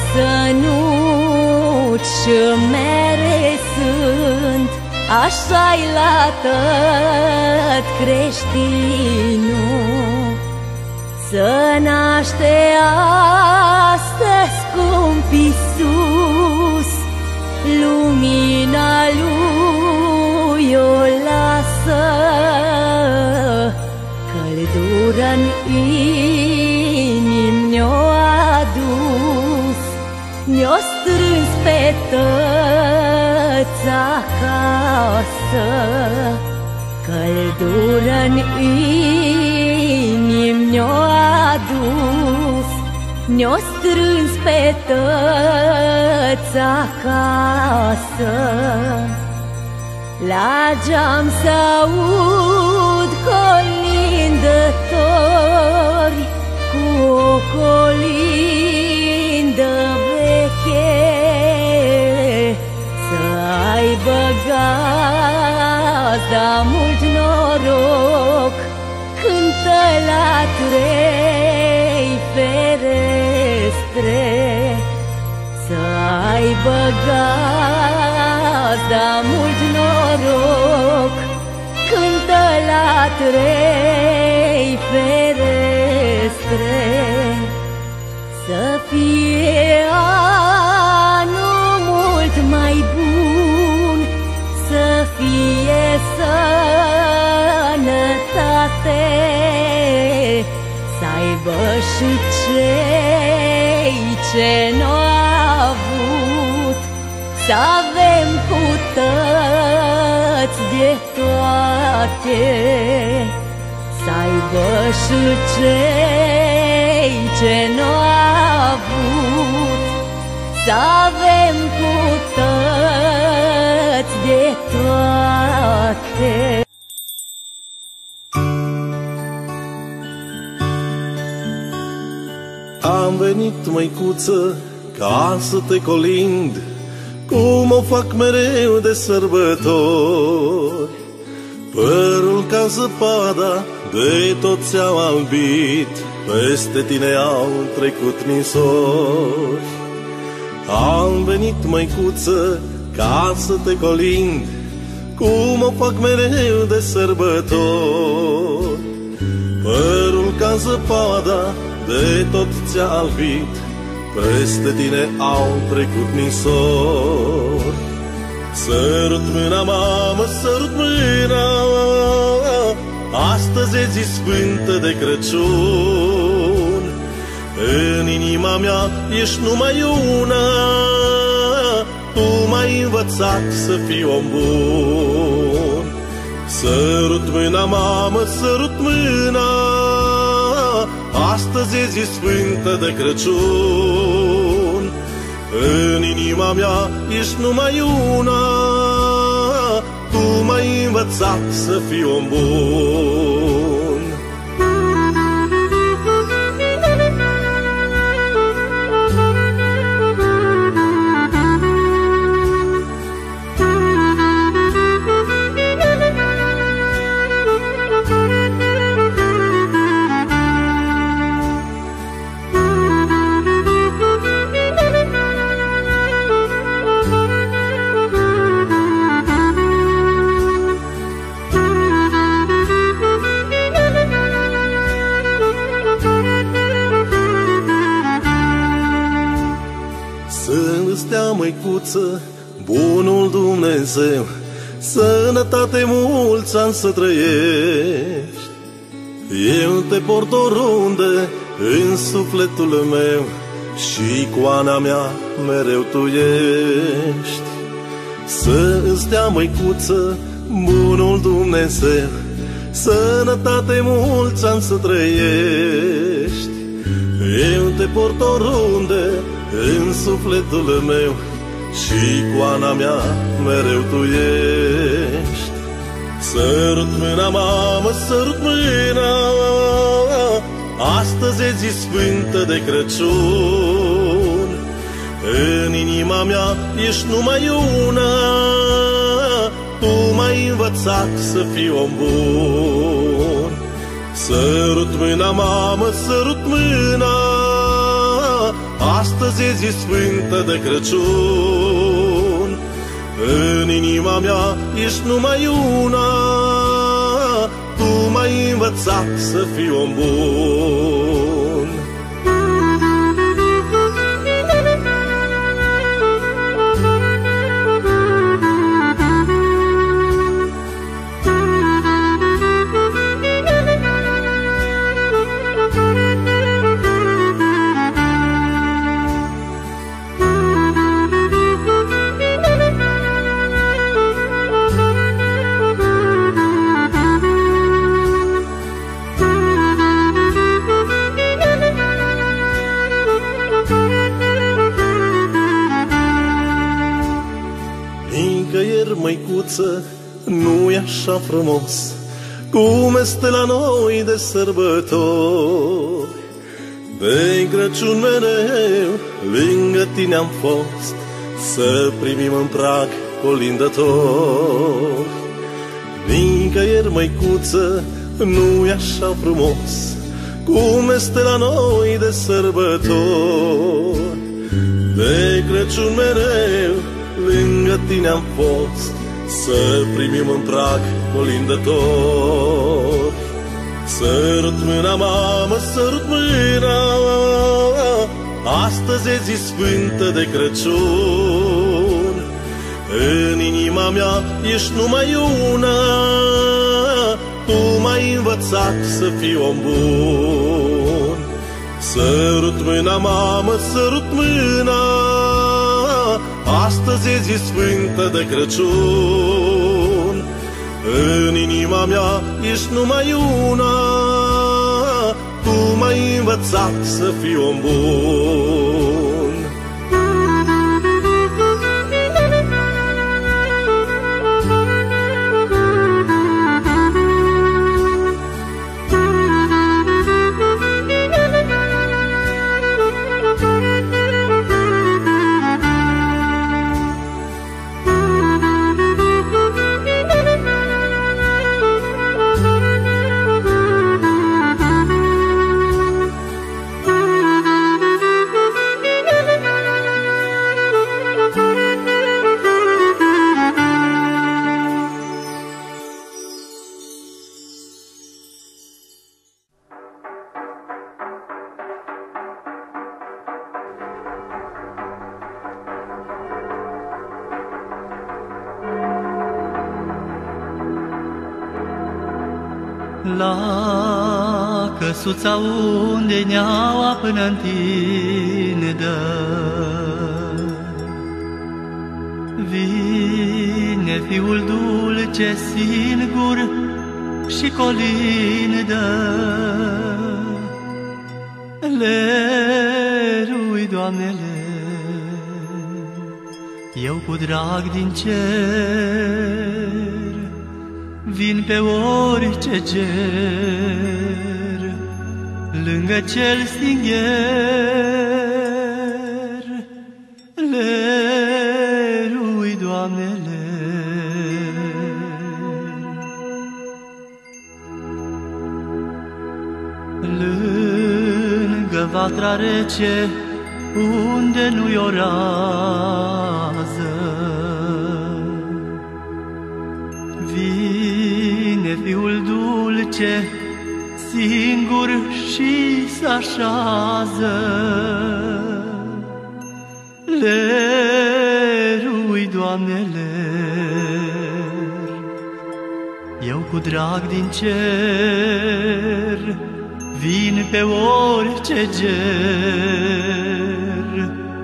masă nuci și mere sunt. Așa-i la tăt creștinul. Să naște astăzi scump Iisus Lumina lui o lasă. Căldură-n pe tăți acasă Căldură-n inim ne-o adus Ne-o strâns pe tăți acasă La geam s-aud colindători Cu o colindă veche. Să aibă gazda mult noroc Cântă la trei ferestre. Să aibă gazda mult noroc Cântă la trei ferestre. Să fie anul și cei ce nu avut Să avem cu tăți de toate. Să aibă și cei ce nu avut Să avem cu tăți de toate măicuță, ca să te colind Cum o fac mereu de sărbători. Părul ca zăpada de tot ți-au albit Peste tine au trecut nisori. Am venit, măicuță, ca să te colind Cum o fac mereu de sărbători. Părul ca zăpada de tot ți-a albit Peste tine au trecut nisori Sărut mâna, mamă, sărut mâna Astăzi e zi sfântă de Crăciun. În inima mea ești numai una Tu m-ai învățat să fii om bun. Sărut mâna, mamă, sărut mâna Astăzi e zi sfântă de Crăciun. În inima mea ești numai una. Tu m-ai învățat să fii om bun Să stea măicuță bunul Dumnezeu Sănătate mulți ani să trăiești. Eu te port oriunde în sufletul meu Și coana mea mereu tu ești. Să îți dea măicuță bunul Dumnezeu Sănătate mulți ani să trăiești. Eu te port oriunde în sufletul meu Și coana mea mereu tu ești. Sărut mâna, mamă, sărut mâna. Astăzi e zi sfântă de Crăciun. În inima mea ești numai una. Tu m-ai învățat să fiu om bun. Sărut mâna, mamă, sărut mâna Astăzi e zi sfântă de Crăciun. În inima mea ești numai una. Tu m-ai învățat să fiu om bun măicuță, nu e așa frumos Cum este la noi de sărbători. De Crăciun mereu lângă tine am fost Să primim în prag colindător Nicăieri, măicuță, nu e așa frumos Cum este la noi de sărbători. De Crăciun mereu lângă tine am fost Să primim în prag colindător Sărut mâna, mamă, sărut mâna. Astăzi e zi sfântă de Crăciun. În inima mea ești numai una. Tu m-ai învățat să fiu om bun. Sărut mâna, mamă, sărut mâna Astăzi e zi sfântă de Crăciun. În inima mea ești numai una. Tu m-ai învățat să fiu om bun La căsuța unde neaua până întindă Vine fiul dulce singur și colindă. Lerui, Doamnele, eu cu drag din cer Vin pe orice cer, lângă cel stingher, lerui, Doamnele. Lângă vatra rece, unde nu-i o rază, Vine fiul dulce, singur și s-așează. Lerui, Doamnele, cu drag din cer vin pe orice ger,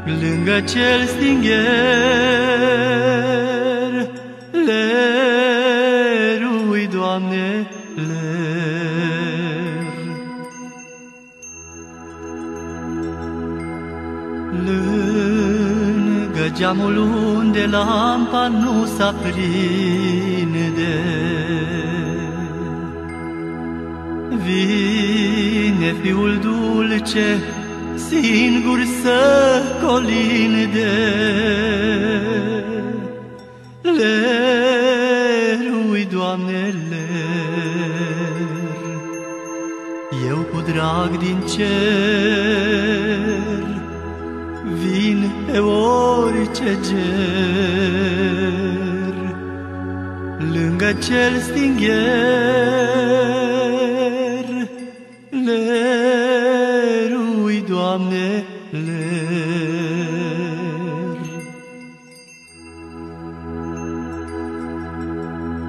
lângă cel stingher, geamul unde lampa nu s-aprinde, Vine fiul dulce, singur să colinde. Lerui, Doamne, ler, eu cu drag din cer, vin pe orice ger, lângă cel stingher, lerui, Doamne, ler.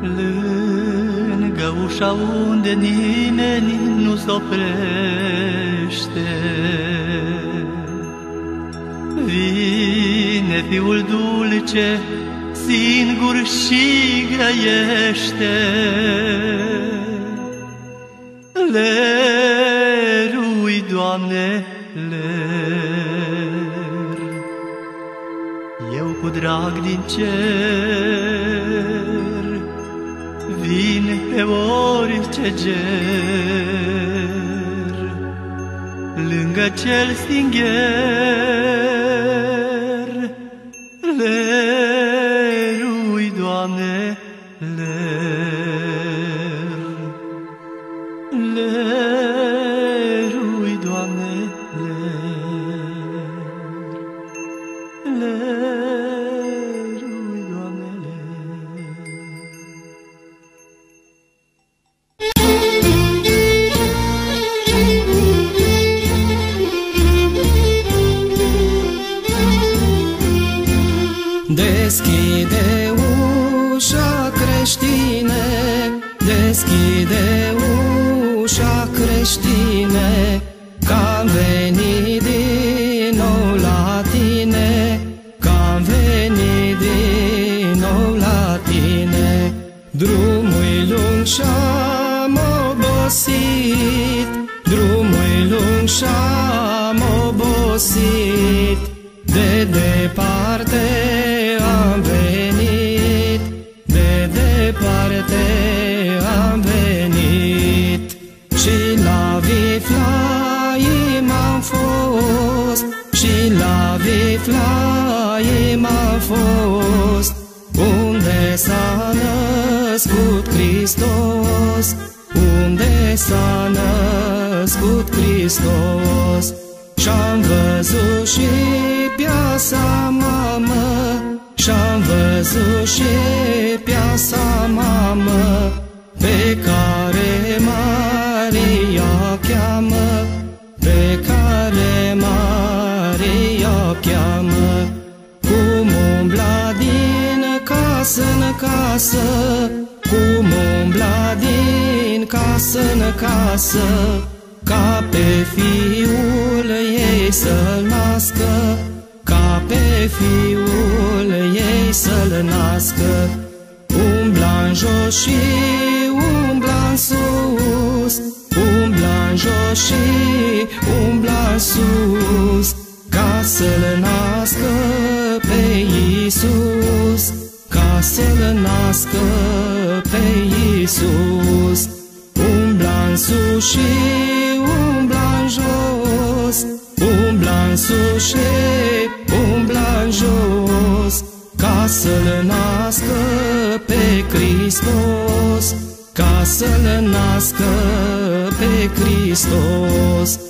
Lângă ușa unde nimeni nu s oprește, Vine fiul dulce, singur și grăiește. Lerui, Doamne, ler, eu cu drag din cer, vin pe orice ger, lângă cel stingher, s-a născut Hristos, unde s-a născut Hristos. Și-am văzut și piasa mamă, Și-am văzut și piasa mamă, Pe care în casă, Cum umbla din casă în casă, ca pe fiul ei să-l nască, ca pe fiul ei să-l nască. Umbla în jos și umbla în sus, umbla în jos și umbla în sus, ca să-l nască pe Iisus, ca să-l nască pe Iisus. Umbla în sus și umbla în jos, umbla în sus și umbla în jos, ca să-L nască pe Hristos, ca să-L nască pe Hristos.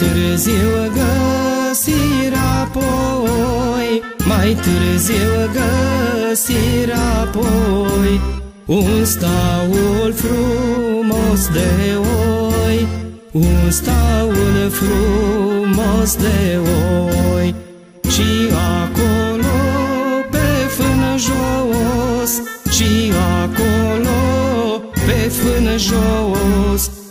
târziu găsir apoi, mai târziu găsir apoi, un staul frumos de oi, un staul frumos de oi. Și acolo pe fân jos, și acolo pe fân jos,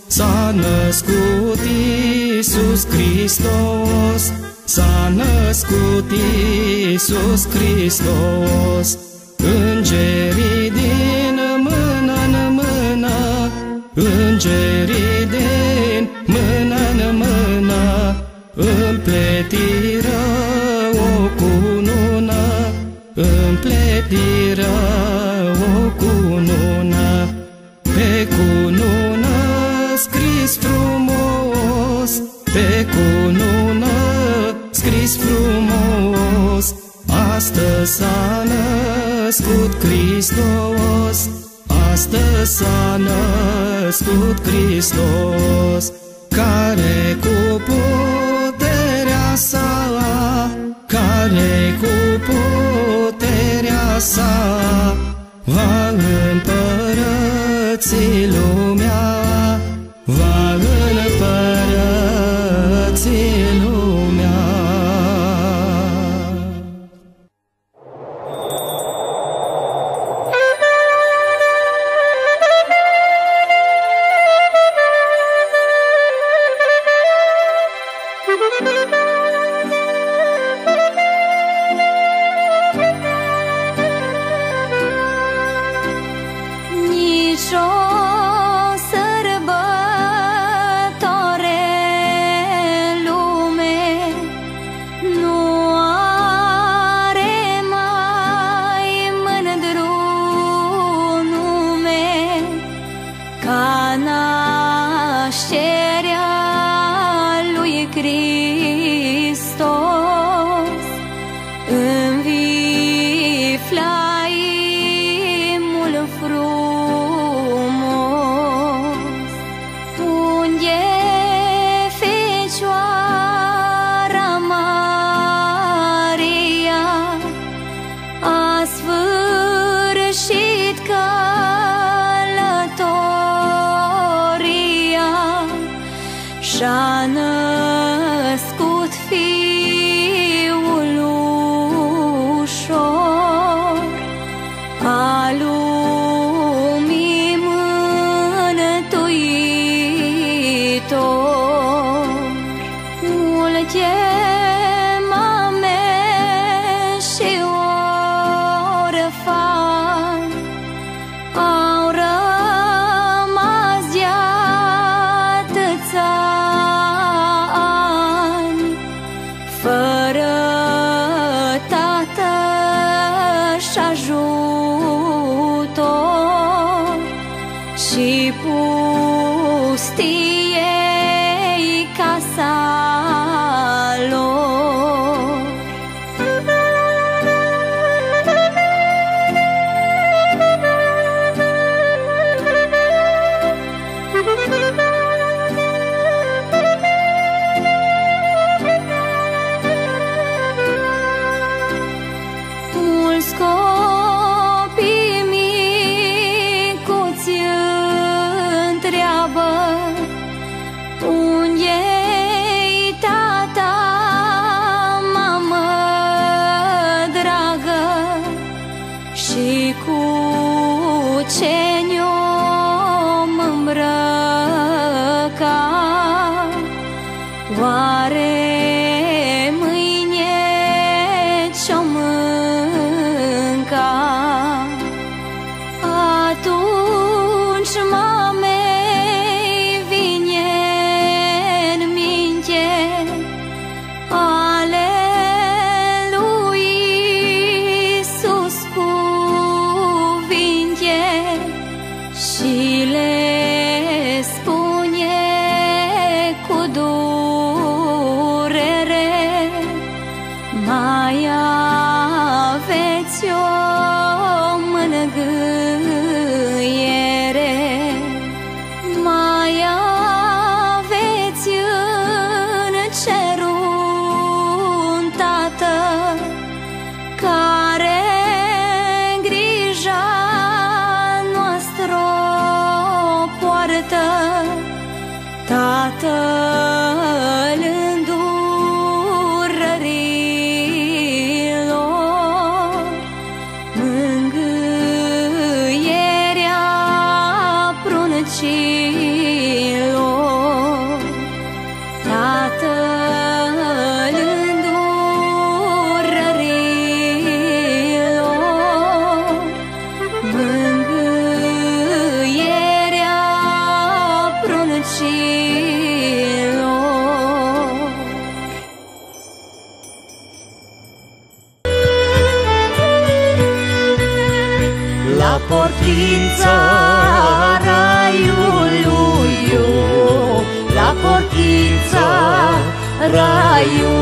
S-a născut Iisus Hristos, S-a născut Iisus Hristos, Îngerii din mână în mână, Îngerii din mână în mână, Împletiră o cunună, Împletiră o cunună, Pe cunună, pe cunună Scris frumos Astăzi s-a născut Hristos. Astăzi s-a născut Hristos Care cu puterea sa Care cu puterea sa Va împărăți Shana. La portița raiului La portița raiului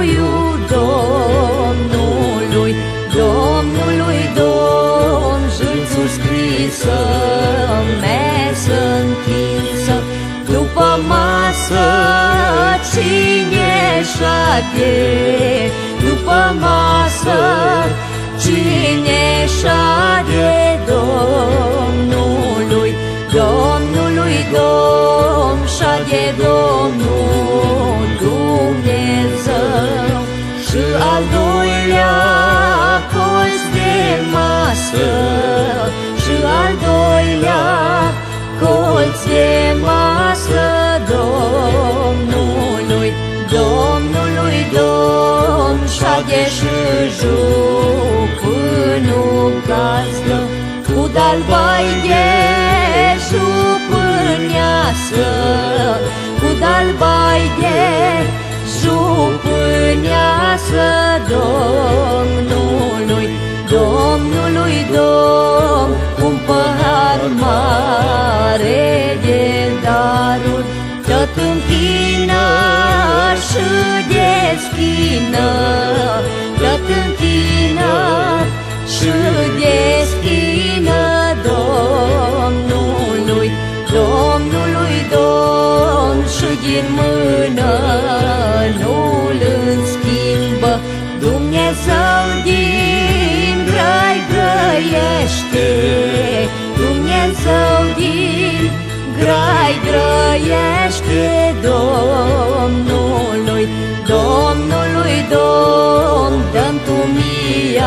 Domnului scrisă Mesă întinsă După masă. Cine șade După masă. Cine șade Domnului Domnului Domn șade Domnul Dumnezeu. Și al doilea colț de masă. Și al doilea colț de masă Domnului Domnului Domn șadeș și jupânu gazdă Cu dalbai de jupâneasă Cu dalbai de jupâneasă Domnului Domnului Domn. Un pahar mare de daruri Tot închină și deschină Tot închină și deschină Domnului Domnului Domn și din mână nu-l schimbă. Dumnezeu din grai grăiește Dumnezeu din grai grăiește Domnului Domnului Domn Dăm tu mie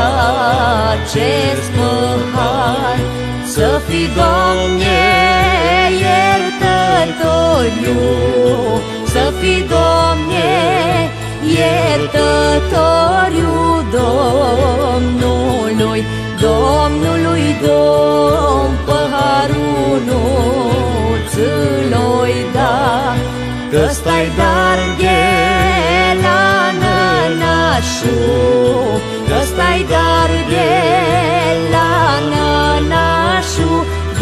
acest măhar Să fii, Doamne, iertătoriu Să fii, Doamne, iertătoriu Domnului Domnului Domn Păharul nu ți-l-oi da. Că stai dar de la nănașu Că stai dar de la nănașu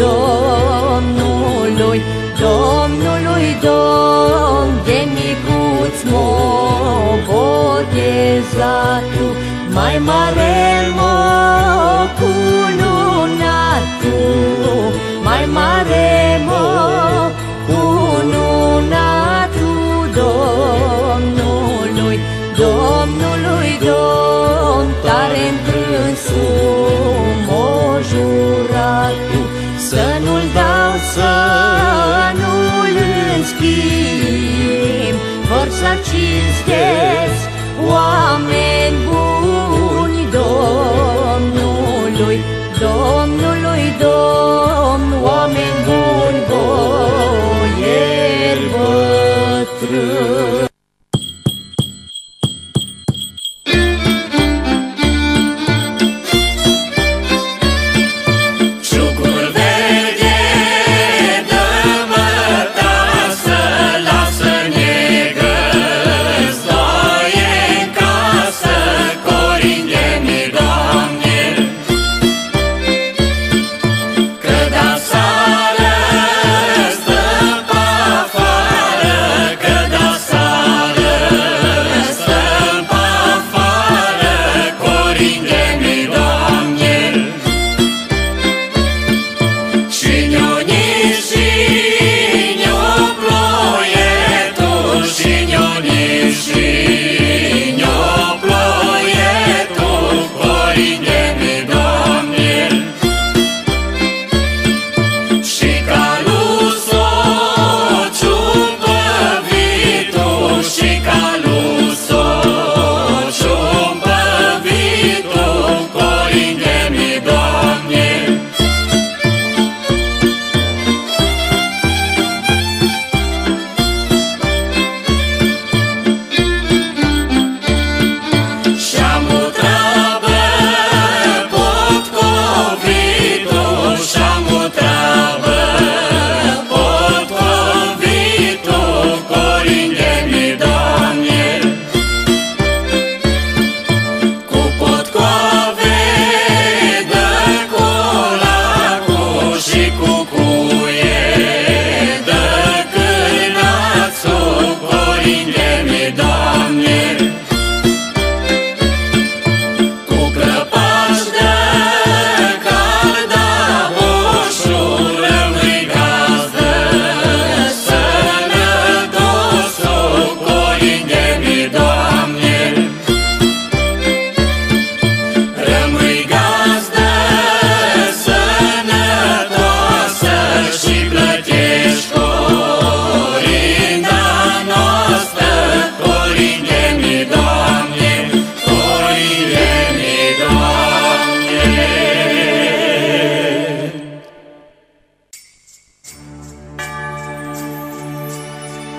Domnului. Domnului Domn De micuț m-o botezatu Mai mare m-o Tare întrânsul m-o juratu Să nu-l dau, să nu-l înschimb Vor să cinstesc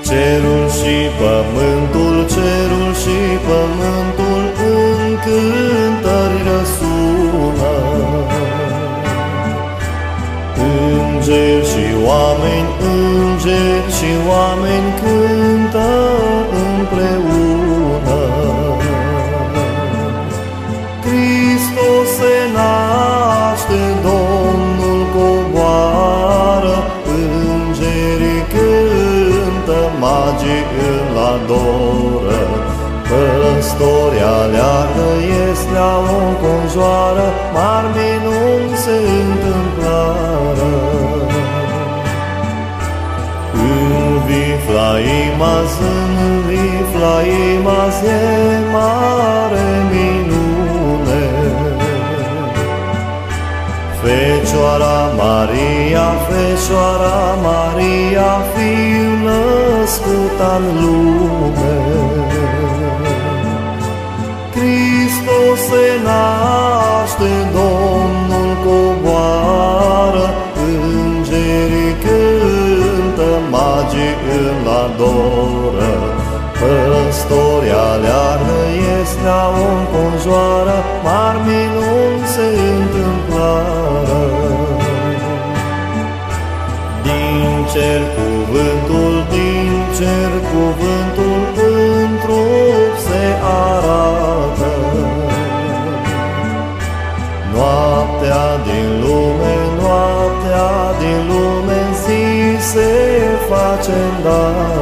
Cerul și pământul, cerul și pământul în cântări răsună. Îngeri și oameni, îngeri și oameni conjoară, mari minuni se întâmplară. În Viflaimaz, în Viflaimaz e mare minune. Fecioara Maria, Fecioara Maria, Fiul născut în lume. Aleargă, iestea o înconjoară, mari minuni se întâmplară. Din cer cuvântul, din cer cuvântul, în trup se arată. Noaptea din lume, noaptea din lume, zi se face îndată.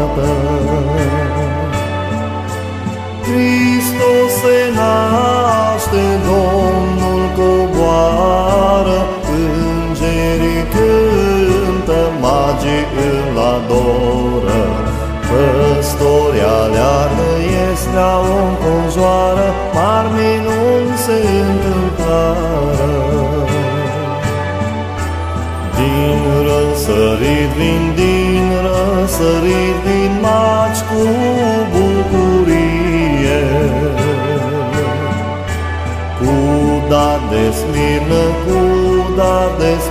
Răsărit vin, din răsărit vin maci cu bucurie. Cu dar de smirnă, cu dar de smirnă,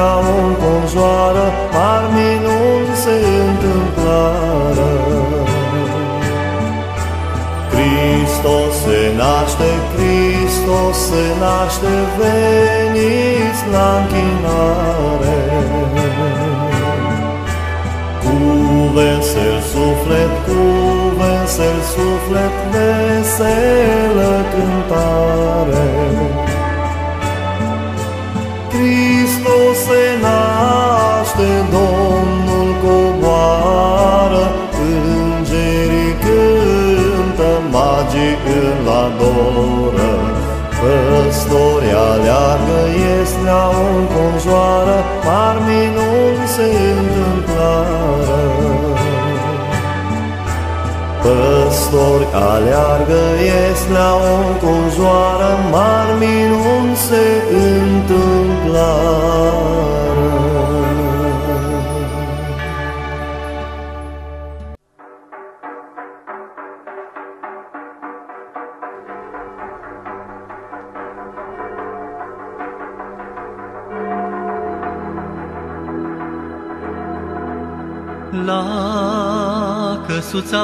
iesnea o înconjoară, mari minuni se întâmplară. Hristos se naște, Hristos se naște, veniți la închinare. Cu vesel suflet, cu vesel suflet, veselă iestea o înconjoară, mari minuni se întâmplară. Păstori aleargă, iestea o înconjoară, mari minuni se întâmplară. Căsuța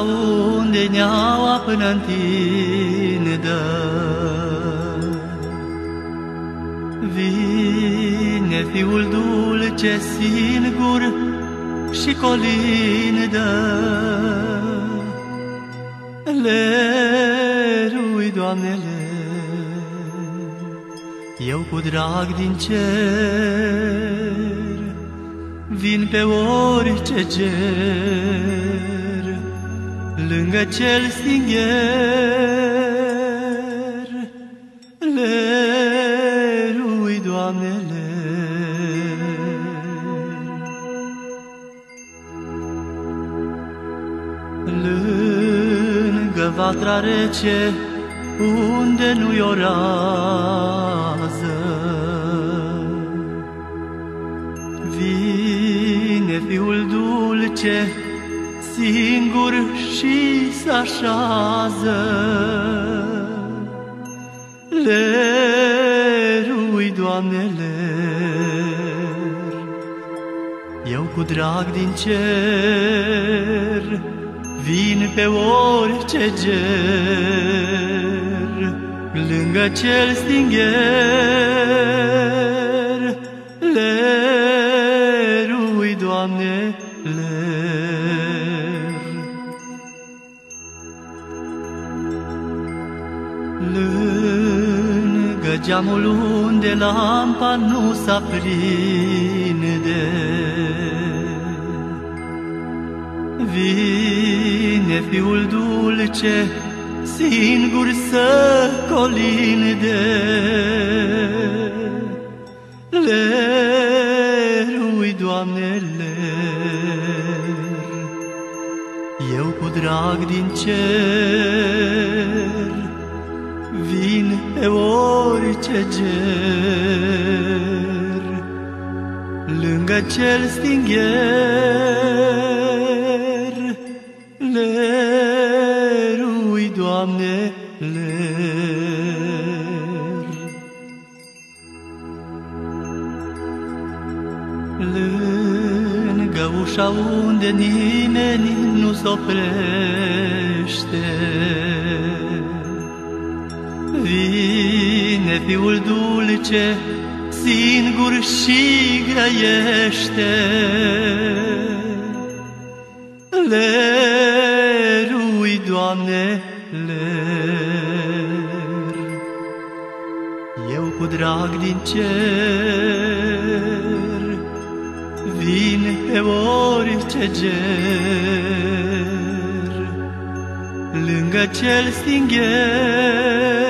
unde neaua până întindă Vine fiul dulce singur și colindă Lerui, Doamnele, eu cu drag din cer Vin pe orice ger, lângă cel stingher, le lui Doamnele. Lângă vatra rece, unde nu-i o vine fiul dulce, singur și se așează. Lerui, Doamne, ler, eu cu drag din cer vin pe orice ger, lângă cel stingher, lerui, Doamne, ler. Geamul unde lampa nu s-aprinde, Vine fiul dulce, singur să colinde. Lerui, Doamne, ler, eu cu drag din cer, vin pe orice ger, lângă cel stingher, lerui, Doamne, ler. Lângă ușa unde nimeni nu s fiul dulce, singur și grăiește. Lerui, Doamne, ler, eu cu drag din cer vin pe orice ger, lângă cel stingher,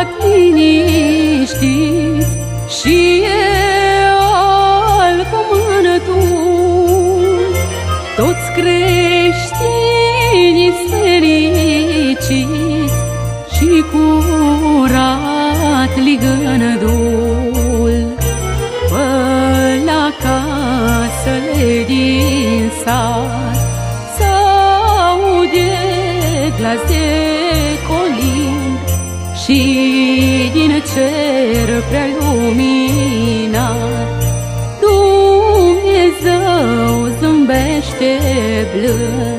ca liniștiți Și e al cumânătul Toți creștinii 了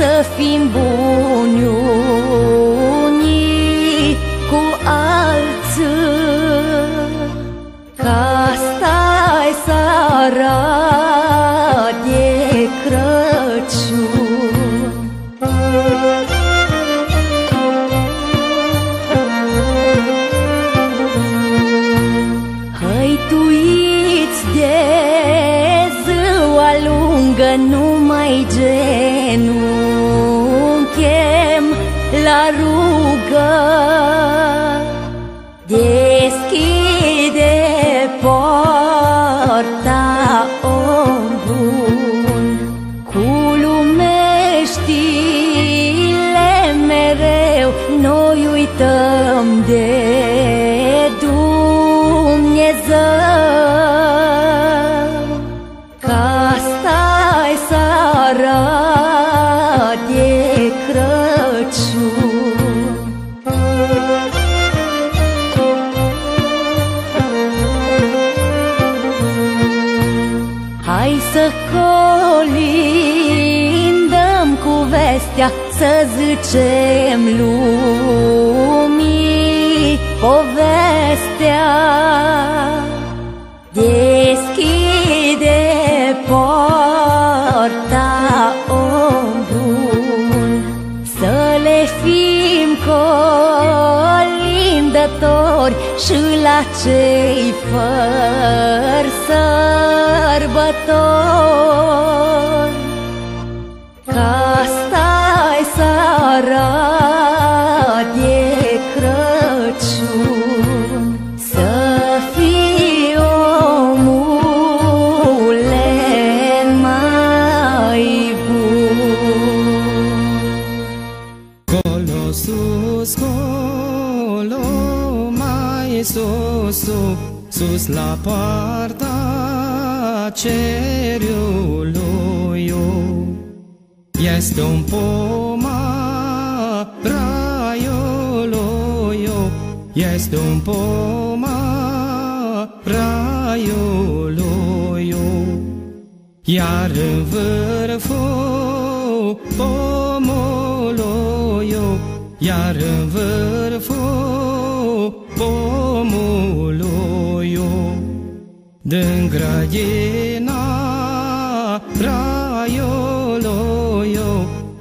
Să fim buni uităm de Dumnezeu Ca stai seara de Crăciun. Hai să colindăm cu vestea Să zicem lumii povestea Deschide porta om bun Să le fim colindători Și la cei fără sărbători Este un poma raiului Este un poma raiului Iar în vârful pomului Iar în vârful pomului Din grădina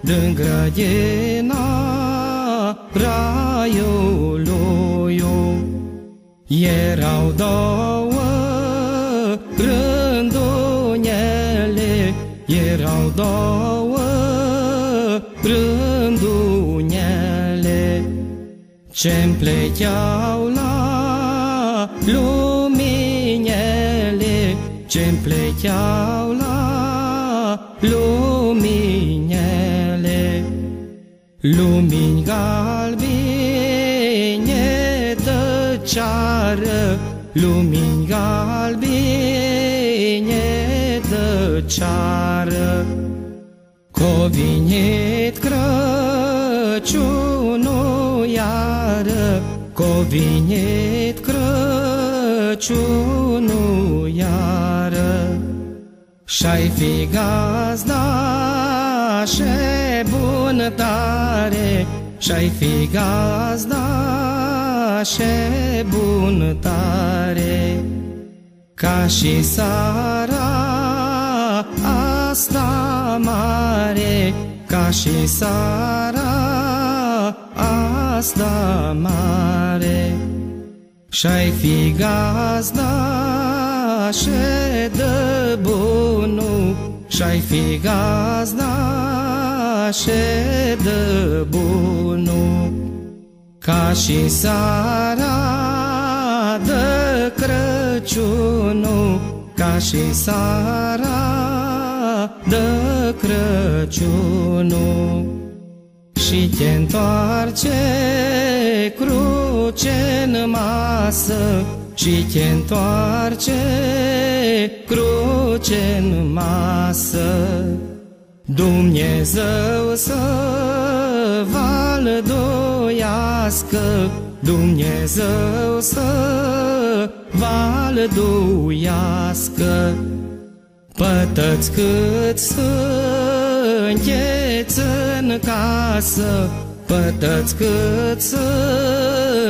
Din grădina raiului Erau două rândunele Erau două rândunele. Ce-mi pleceau la luminele Ce-mi pleceau Lumini galbine tăceară Lumini galbine tăceară. Covinit Crăciunul iară Covinit Crăciunul iară. Și-ai fi gazda și bunătare Și-ai fi gazda și bunătare. Ca și sara asta mare. Ca și sara asta mare. Și-ai fi gazda și de bunul. Și-ai fi gazda și de bunul Ca și sara de Crăciunul Ca și sara de Crăciunul. Și te întoarce cruce în masă Și te întoarce cruce în masă Dumnezeu să valdoiască, Dumnezeu să valdoiască, Pătăți cât să încheți în casă, Pătăți cât să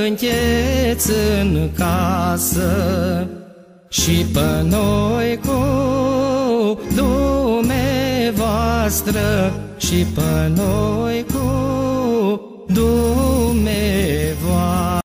încheți în casă, Și pe noi cu noastră și pe noi cu Dumnezeu.